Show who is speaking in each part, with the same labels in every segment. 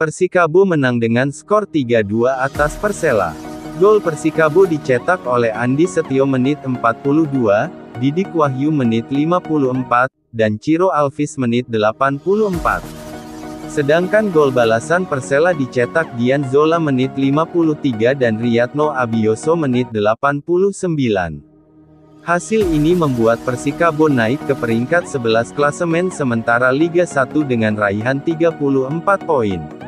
Speaker 1: Persikabo menang dengan skor 3-2 atas Persela. Gol Persikabo dicetak oleh Andi Setio menit 42, Didik Wahyu menit 54, dan Ciro Alvis menit 84. Sedangkan gol balasan Persela dicetak Dian Zola menit 53 dan Riyadno Abioso menit 89. Hasil ini membuat Persikabo naik ke peringkat 11 klasemen sementara Liga 1 dengan raihan 34 poin.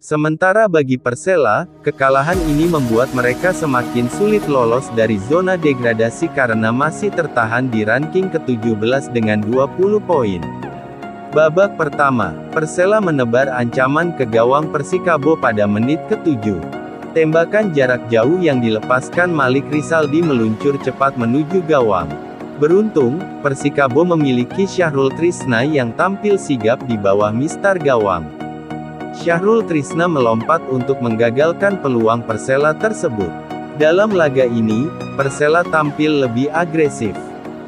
Speaker 1: Sementara bagi Persela, kekalahan ini membuat mereka semakin sulit lolos dari zona degradasi karena masih tertahan di ranking ke-17 dengan 20 poin. Babak pertama, Persela menebar ancaman ke gawang Persikabo pada menit ke-7. Tembakan jarak jauh yang dilepaskan Malik Rizaldi meluncur cepat menuju gawang. Beruntung, Persikabo memiliki Syahrul Trisna yang tampil sigap di bawah mistar gawang. Syahrul Trisna melompat untuk menggagalkan peluang Persela tersebut. Dalam laga ini, Persela tampil lebih agresif.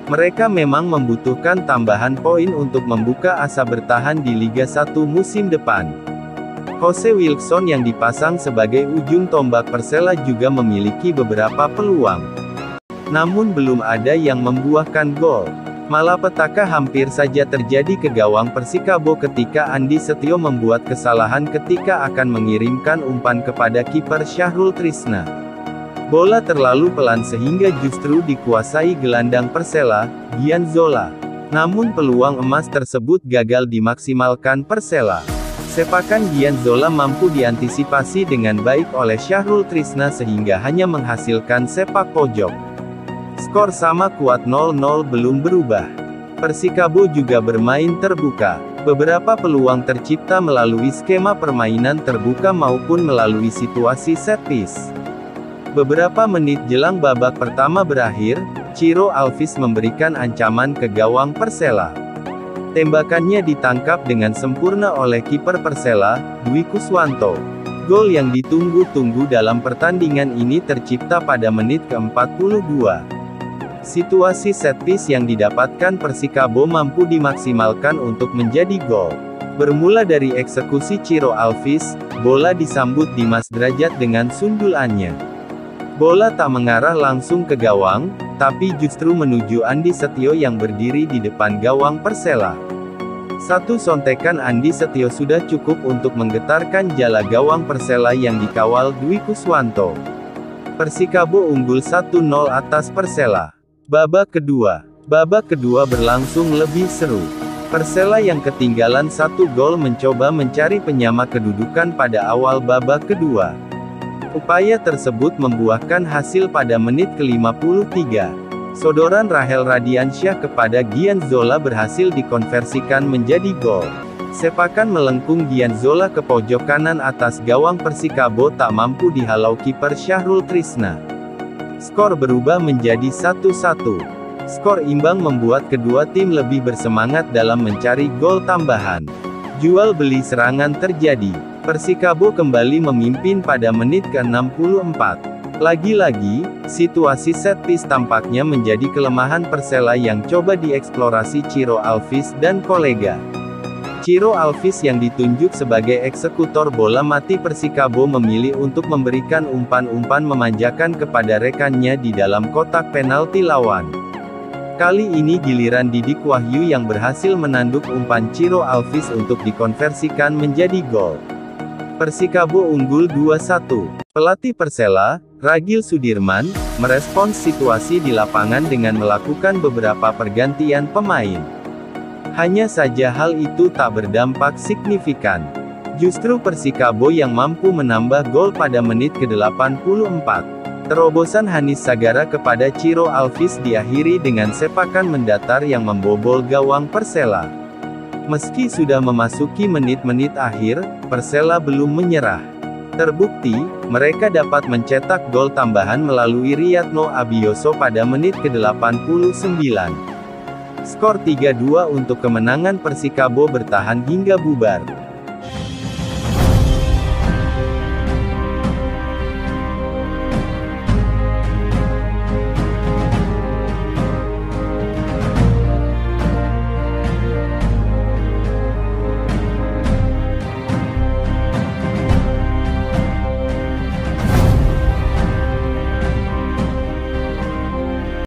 Speaker 1: Mereka memang membutuhkan tambahan poin untuk membuka asa bertahan di Liga 1 musim depan. Jose Wilson yang dipasang sebagai ujung tombak Persela juga memiliki beberapa peluang. Namun belum ada yang membuahkan gol. Malapetaka hampir saja terjadi ke gawang Persikabo ketika Andi Setio membuat kesalahan ketika akan mengirimkan umpan kepada kiper Syahrul Trisna. Bola terlalu pelan sehingga justru dikuasai gelandang Persela, Gian Zola. Namun peluang emas tersebut gagal dimaksimalkan Persela. Sepakan Gian Zola mampu diantisipasi dengan baik oleh Syahrul Trisna sehingga hanya menghasilkan sepak pojok. Skor sama kuat 0-0 belum berubah. Persikabo juga bermain terbuka. Beberapa peluang tercipta melalui skema permainan terbuka maupun melalui situasi set piece. Beberapa menit jelang babak pertama berakhir, Ciro Alvis memberikan ancaman ke gawang Persela. Tembakannya ditangkap dengan sempurna oleh kiper Persela, Dwi Kuswanto. Gol yang ditunggu-tunggu dalam pertandingan ini tercipta pada menit ke-42. Situasi set piece yang didapatkan Persikabo mampu dimaksimalkan untuk menjadi gol. Bermula dari eksekusi Ciro Alvis, bola disambut Dimas Derajat dengan sundulannya. Bola tak mengarah langsung ke gawang, tapi justru menuju Andi Setio yang berdiri di depan gawang Persela. Satu sontekan Andi Setio sudah cukup untuk menggetarkan jala gawang Persela yang dikawal Dwi Kuswanto. Persikabo unggul 1-0 atas Persela. Babak kedua. Babak kedua berlangsung lebih seru. Persela yang ketinggalan satu gol mencoba mencari penyama kedudukan pada awal babak kedua. Upaya tersebut membuahkan hasil pada menit ke-53. Sodoran Rahel Radiansyah kepada Gian Zola berhasil dikonversikan menjadi gol. Sepakan melengkung Gian Zola ke pojok kanan atas gawang Persikabo tak mampu dihalau kiper Syahrul Trisna. Skor berubah menjadi 1-1. Skor imbang membuat kedua tim lebih bersemangat dalam mencari gol tambahan. Jual beli serangan terjadi. Persikabo kembali memimpin pada menit ke-64. Lagi-lagi, situasi set piece tampaknya menjadi kelemahan Persela yang coba dieksplorasi Ciro Alvis dan kolega. Ciro Alvis yang ditunjuk sebagai eksekutor bola mati Persikabo memilih untuk memberikan umpan-umpan memanjakan kepada rekannya di dalam kotak penalti lawan. Kali ini giliran Didik Wahyu yang berhasil menanduk umpan Ciro Alvis untuk dikonversikan menjadi gol. Persikabo unggul 2-1. Pelatih Persela, Ragil Sudirman, merespons situasi di lapangan dengan melakukan beberapa pergantian pemain. Hanya saja hal itu tak berdampak signifikan. Justru Persikabo yang mampu menambah gol pada menit ke-84. Terobosan Hanis Sagara kepada Ciro Alvis diakhiri dengan sepakan mendatar yang membobol gawang Persela. Meski sudah memasuki menit-menit akhir, Persela belum menyerah. Terbukti, mereka dapat mencetak gol tambahan melalui Riyadno Abioso pada menit ke-89. Skor 3-2 untuk kemenangan Persikabo bertahan hingga bubar.